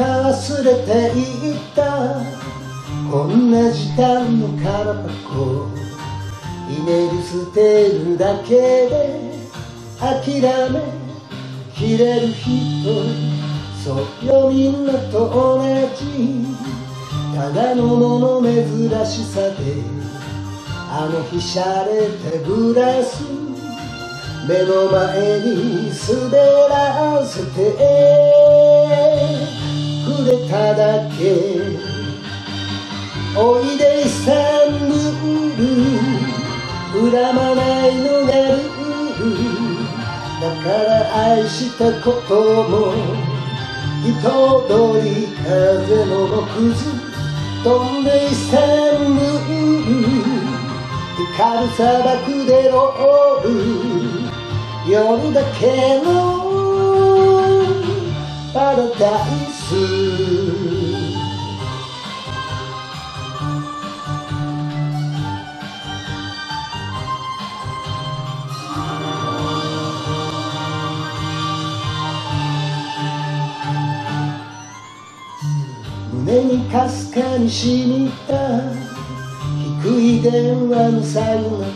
か忘れていった。こんな時間の空箱。ひねり捨てるだけで諦めきれる人。そうよみんなと同じ。ただのもの珍しさであの日しゃれたグラス。目の前に滑らせて。ただけ。おいでイスタンブール恨まないのがルールだから愛したことも糸通り風の木図飛んでイスタンブール光る砂漠でロール。夜だけのパラダイス。胸にかすかに染みた低い電話のさよなら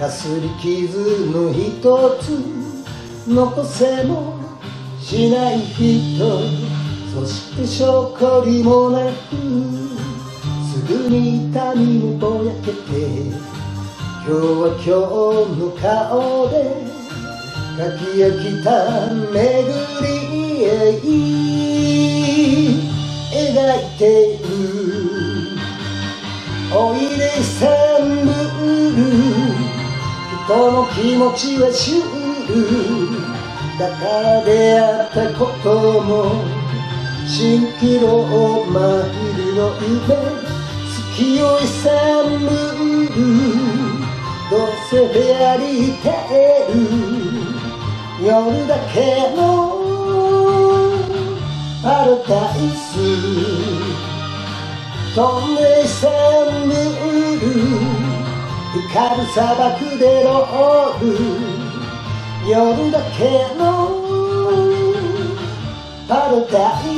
かすり傷の一つ残せもしない人そしてしょっこりもなくすぐに痛みもぼやけて今日は今日の顔で書き飽きた巡りへ描いているおいでサンブール人の気持ちはシュールだから出会ったことも蜃気楼マイルの夢好きよいサンブールどうせフェアリーテール。夜だけのパラダイス飛んでサンブール。光る砂漠でロール。夜だけのパラダイス